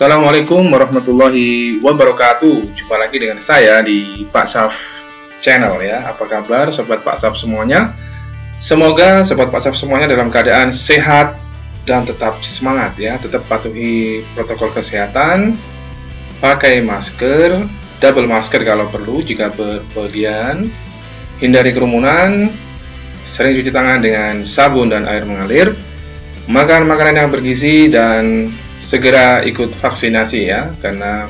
Assalamualaikum warahmatullahi wabarakatuh. Jumpa lagi dengan saya di Pak Saf Channel ya. Apa kabar sobat Pak Saf semuanya? Semoga sobat Pak Saf semuanya dalam keadaan sehat dan tetap semangat ya. Tetap patuhi protokol kesehatan, pakai masker, double masker kalau perlu jika berpergian, hindari kerumunan, sering cuci tangan dengan sabun dan air mengalir, makan makanan yang bergizi dan segera ikut vaksinasi ya karena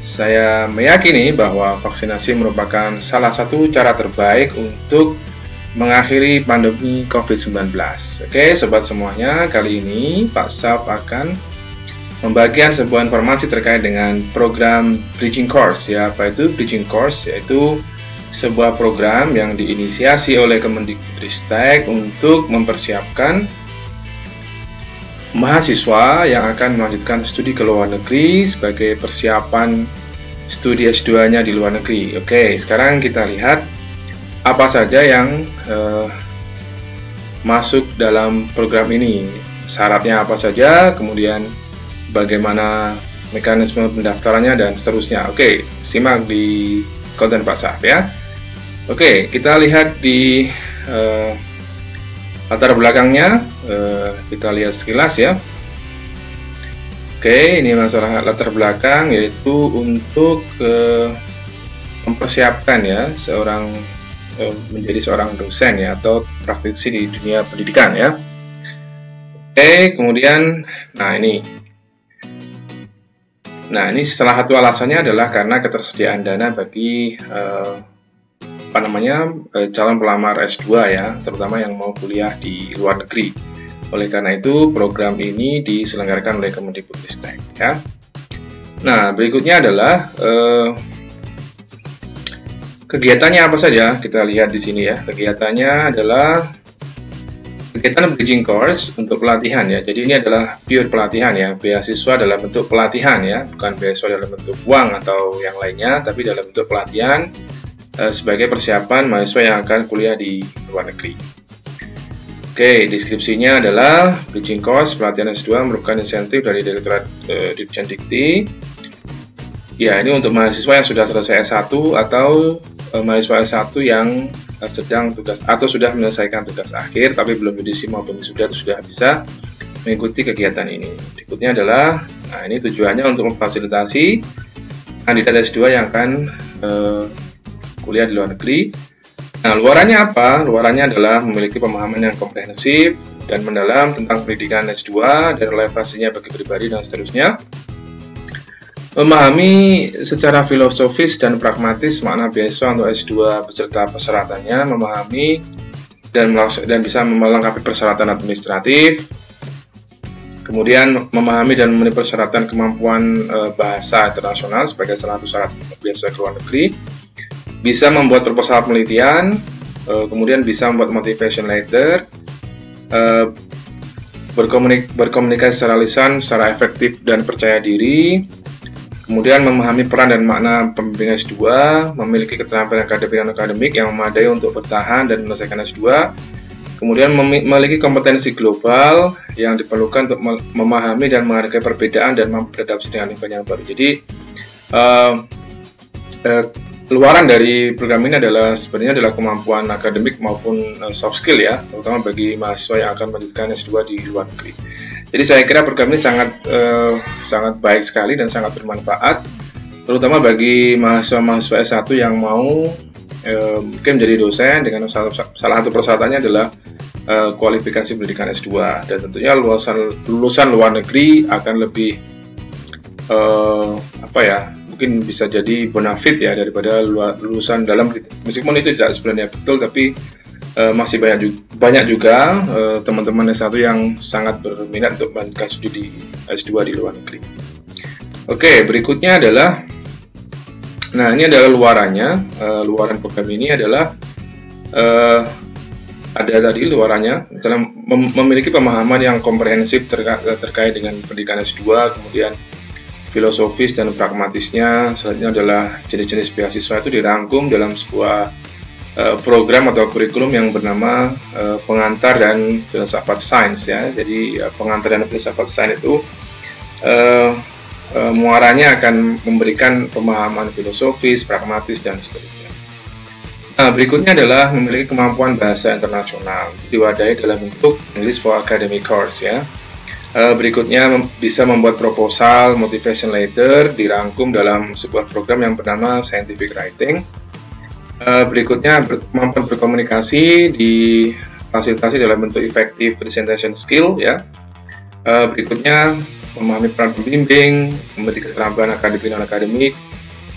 saya meyakini bahwa vaksinasi merupakan salah satu cara terbaik untuk mengakhiri pandemi COVID-19. Oke, sobat semuanya, kali ini Pak Saf akan membagikan sebuah informasi terkait dengan program Bridging Course ya. Apa itu Bridging Course? Yaitu sebuah program yang diinisiasi oleh Kemendikbudristek untuk mempersiapkan mahasiswa yang akan melanjutkan studi ke luar negeri sebagai persiapan studi S2-nya di luar negeri. Oke, sekarang kita lihat apa saja yang uh, masuk dalam program ini. Syaratnya apa saja, kemudian bagaimana mekanisme pendaftarannya dan seterusnya. Oke, simak di konten Pak Saf ya. Oke, kita lihat di uh, latar belakangnya uh, kita lihat sekilas ya. Oke ini masalah latar belakang yaitu untuk uh, mempersiapkan ya seorang uh, menjadi seorang dosen ya atau praktisi di dunia pendidikan ya. Oke kemudian nah ini. Nah, ini salah satu alasannya adalah karena ketersediaan dana bagi uh, apa namanya eh, calon pelamar S2 ya, terutama yang mau kuliah di luar negeri. Oleh karena itu, program ini diselenggarakan oleh Kemendikbudristek ya. Nah, berikutnya adalah eh, kegiatannya apa saja? Kita lihat di sini ya. Kegiatannya adalah kegiatan bridging course untuk pelatihan ya. Jadi ini adalah pure pelatihan ya. Beasiswa dalam bentuk pelatihan ya, bukan beasiswa dalam bentuk uang atau yang lainnya, tapi dalam bentuk pelatihan sebagai persiapan mahasiswa yang akan kuliah di luar negeri. Oke, deskripsinya adalah bridging course pelatihan S2 merupakan insentif dari Direktorat uh, Dirjen Dikti. Ya, ini untuk mahasiswa yang sudah selesai S1 atau uh, mahasiswa S1 yang sedang tugas atau sudah menyelesaikan tugas akhir tapi belum judisi maupun sudah sudah bisa mengikuti kegiatan ini. Berikutnya adalah, nah ini tujuannya untuk memfasilitasi kandidat S2 yang akan kuliah di luar negeri. Nah, luarannya apa? Luarannya adalah memiliki pemahaman yang komprehensif dan mendalam tentang pendidikan S2 dan relevansinya bagi pribadi dan seterusnya. Memahami secara filosofis dan pragmatis makna beasiswa untuk S2 beserta persyaratannya, memahami dan, dan bisa melengkapi persyaratan administratif, kemudian memahami dan memenuhi persyaratan kemampuan e, bahasa internasional sebagai salah satu syarat beasiswa ke luar negeri, bisa membuat proposal penelitian, uh, kemudian bisa membuat motivation letter, uh, berkomunik berkomunikasi secara lisan, secara efektif dan percaya diri, kemudian memahami peran dan makna pembimbing S2, memiliki keterampilan akademik dan akademik yang memadai untuk bertahan dan menyelesaikan S2, kemudian memiliki kompetensi global yang diperlukan untuk memahami dan menghargai perbedaan dan beradaptasi dengan lingkungan yang baru. Jadi, uh, uh, luaran dari program ini adalah sebenarnya adalah kemampuan akademik maupun uh, soft skill ya, terutama bagi mahasiswa yang akan melanjutkan S2 di luar negeri. Jadi saya kira program ini sangat uh, sangat baik sekali dan sangat bermanfaat, terutama bagi mahasiswa-mahasiswa S1 yang mau uh, mungkin menjadi dosen dengan salah, salah satu persyaratannya adalah uh, kualifikasi pendidikan S2 dan tentunya lulusan lulusan luar negeri akan lebih uh, apa ya mungkin bisa jadi bonafit ya daripada lulusan dalam meskipun itu tidak sebenarnya betul tapi uh, masih banyak juga, banyak juga uh, teman-teman S1 yang sangat berminat untuk melanjutkan studi di S2 di luar negeri. Oke, berikutnya adalah nah ini adalah luarannya. Uh, luaran program ini adalah uh, ada tadi luarannya misalnya mem memiliki pemahaman yang komprehensif terka terkait dengan pendidikan S2 kemudian filosofis dan pragmatisnya selanjutnya adalah jenis-jenis beasiswa itu dirangkum dalam sebuah uh, program atau kurikulum yang bernama uh, pengantar dan filsafat sains ya jadi uh, pengantar dan filsafat sains itu uh, muaranya akan memberikan pemahaman filosofis, pragmatis dan seterusnya. Nah, berikutnya adalah memiliki kemampuan bahasa internasional diwadahi dalam bentuk English for Academic Course ya. Uh, berikutnya bisa membuat proposal, motivation letter dirangkum dalam sebuah program yang bernama Scientific Writing. Uh, berikutnya kemampuan berkomunikasi difasilitasi dalam bentuk effective presentation skill ya. Uh, berikutnya memahami peran pembimbing, memiliki keterampilan akademik dan akademik,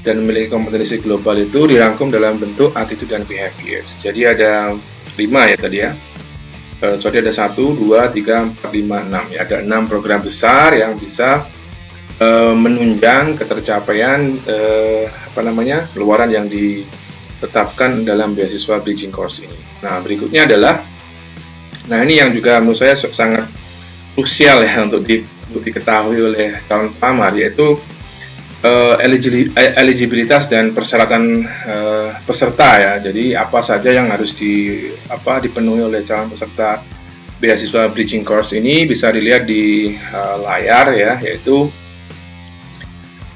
dan memiliki kompetensi global itu dirangkum dalam bentuk attitude dan behavior. Jadi ada lima ya tadi ya jadi ada satu, dua, tiga, empat, lima, enam. Ya, ada enam program besar yang bisa uh, menunjang ketercapaian uh, apa namanya luaran yang ditetapkan dalam beasiswa bridging course ini. Nah berikutnya adalah, nah ini yang juga menurut saya sangat krusial ya untuk, di, untuk diketahui oleh calon pelamar yaitu uh, eligibilitas dan persyaratan uh, peserta ya. Jadi apa saja yang harus di apa dipenuhi oleh calon peserta beasiswa bridging course ini bisa dilihat di uh, layar ya, yaitu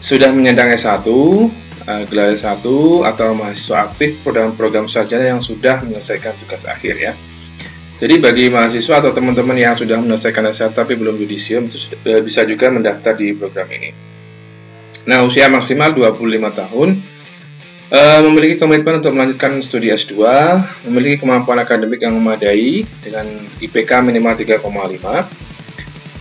sudah menyandang S1, uh, gelar S1 atau mahasiswa aktif program-program sarjana yang sudah menyelesaikan tugas akhir ya. Jadi bagi mahasiswa atau teman-teman yang sudah menyelesaikan S1 tapi belum yudisium itu bisa juga mendaftar di program ini. Nah, usia maksimal 25 tahun, uh, memiliki komitmen untuk melanjutkan studi S2, memiliki kemampuan akademik yang memadai dengan IPK minimal 3,5,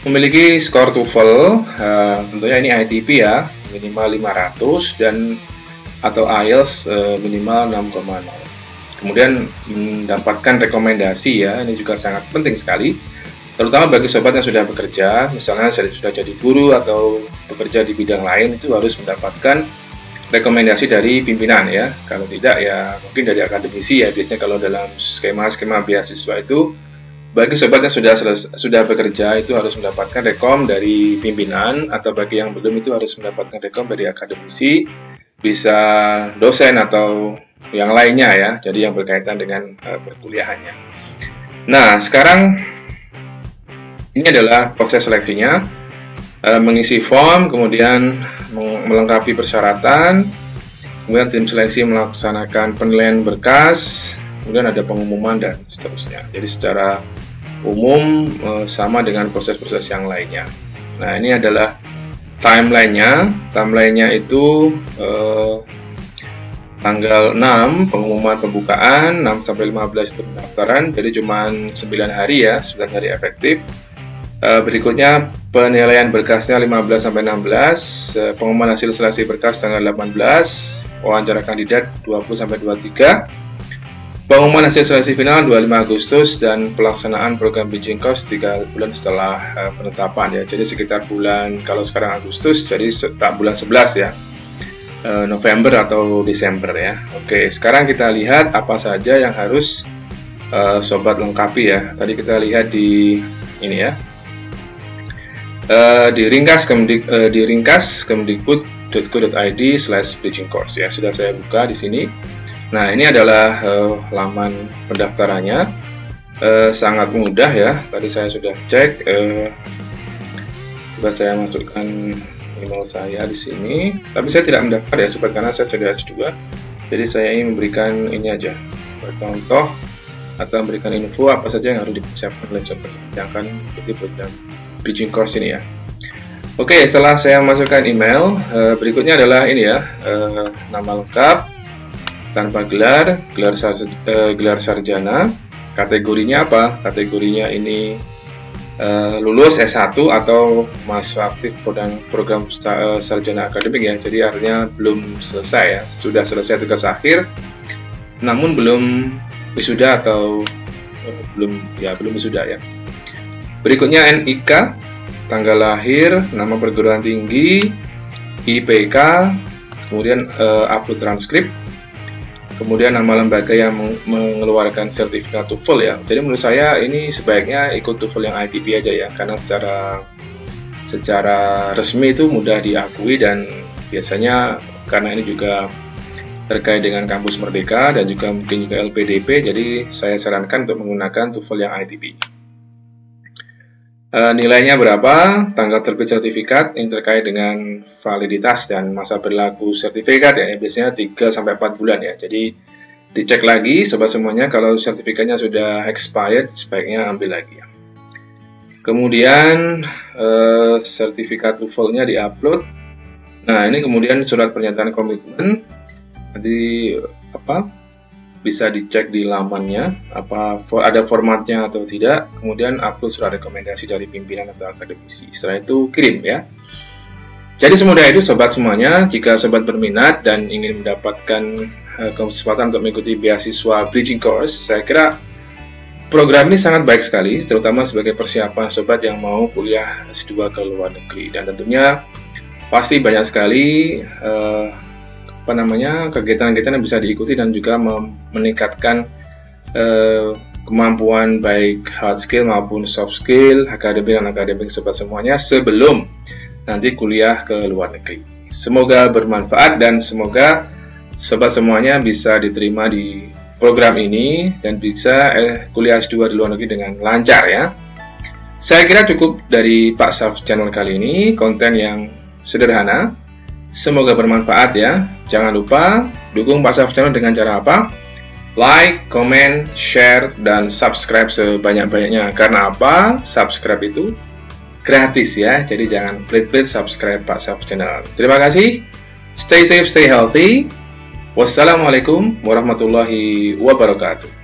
memiliki skor TOEFL, uh, tentunya ini ITP ya, minimal 500 dan atau IELTS uh, minimal 6,0. Kemudian mendapatkan rekomendasi ya, ini juga sangat penting sekali terutama bagi sobat yang sudah bekerja, misalnya sudah jadi guru atau bekerja di bidang lain itu harus mendapatkan rekomendasi dari pimpinan ya. Kalau tidak ya mungkin dari akademisi ya. Biasanya kalau dalam skema-skema beasiswa itu bagi sobat yang sudah sudah bekerja itu harus mendapatkan rekom dari pimpinan atau bagi yang belum itu harus mendapatkan rekom dari akademisi, bisa dosen atau yang lainnya ya. Jadi yang berkaitan dengan uh, perkuliahannya. Nah, sekarang ini adalah proses seleksinya, uh, mengisi form, kemudian melengkapi persyaratan, kemudian tim seleksi melaksanakan penilaian berkas, kemudian ada pengumuman dan seterusnya. Jadi secara umum uh, sama dengan proses-proses yang lainnya. Nah ini adalah timelinenya, timelinenya itu uh, tanggal 6 pengumuman pembukaan 6 sampai 15 itu pendaftaran jadi cuma 9 hari ya 9 hari efektif Eh, berikutnya penilaian berkasnya 15 sampai 16, uh, pengumuman hasil seleksi berkas tanggal 18, wawancara kandidat 20 sampai 23, pengumuman hasil seleksi final 25 Agustus dan pelaksanaan program bridging course 3 bulan setelah uh, penetapan ya. Jadi sekitar bulan kalau sekarang Agustus jadi tak bulan 11 ya. November atau Desember ya. Oke, sekarang kita lihat apa saja yang harus uh, sobat lengkapi ya. Tadi kita lihat di ini ya uh, diringkas kemendik uh, diringkas kemdikbud.go.id slash bridging course. Ya sudah saya buka di sini. Nah ini adalah uh, laman pendaftarannya. Uh, sangat mudah ya. Tadi saya sudah cek uh, saya masukkan email saya di sini. Tapi saya tidak mendaftar ya coba karena saya sudah H2 jadi saya ingin memberikan ini aja. Contoh atau memberikan info apa saja yang harus dipersiapkan oleh yang akan mengikuti program bridging course ini ya. Oke, setelah saya masukkan email, uh, berikutnya adalah ini ya, uh, nama lengkap, tanpa gelar, gelar, sar, uh, gelar sarjana, kategorinya apa? Kategorinya ini lulus S1 atau mahasiswa aktif program, program sarjana akademik ya, jadi artinya belum selesai ya, sudah selesai tugas akhir, namun belum wisuda atau belum ya belum wisuda ya. Berikutnya NIK, tanggal lahir, nama perguruan tinggi, IPK, kemudian uh, upload transkrip, kemudian nama lembaga yang mengeluarkan sertifikat TOEFL ya. Jadi menurut saya ini sebaiknya ikut TOEFL yang ITP aja ya, karena secara secara resmi itu mudah diakui dan biasanya karena ini juga terkait dengan kampus Merdeka dan juga mungkin juga LPDP, jadi saya sarankan untuk menggunakan TOEFL yang ITP. Uh, nilainya berapa, tanggal terbit sertifikat yang terkait dengan validitas dan masa berlaku sertifikat ya, biasanya 3 sampai 4 bulan ya. Jadi dicek lagi sobat semuanya kalau sertifikatnya sudah expired sebaiknya ambil lagi ya. Kemudian uh, sertifikat UFO-nya diupload. Nah, ini kemudian surat pernyataan komitmen. Jadi apa? Bisa dicek di lamannya apa ada formatnya atau tidak. Kemudian upload surat rekomendasi dari pimpinan atau akademisi. Setelah itu kirim ya. Jadi semudah itu sobat semuanya jika sobat berminat dan ingin mendapatkan uh, kesempatan untuk mengikuti beasiswa bridging course saya kira program ini sangat baik sekali terutama sebagai persiapan sobat yang mau kuliah S2 ke luar negeri. Dan tentunya pasti banyak sekali uh, apa namanya kegiatan-kegiatan yang bisa diikuti dan juga meningkatkan uh, kemampuan baik hard skill maupun soft skill akademik dan akademik sobat semuanya sebelum nanti kuliah ke luar negeri. Semoga bermanfaat dan semoga sobat semuanya bisa diterima di program ini dan bisa eh, kuliah S2 di luar negeri dengan lancar ya. Saya kira cukup dari Pak Saf channel kali ini, konten yang sederhana, Semoga bermanfaat ya. Jangan lupa dukung Pak Saf Channel dengan cara apa? Like, comment, share, dan subscribe sebanyak-banyaknya. Karena apa? Subscribe itu gratis ya. Jadi jangan pelit-pelit subscribe Pak Saf Channel. Terima kasih. Stay safe, stay healthy. Wassalamualaikum warahmatullahi wabarakatuh.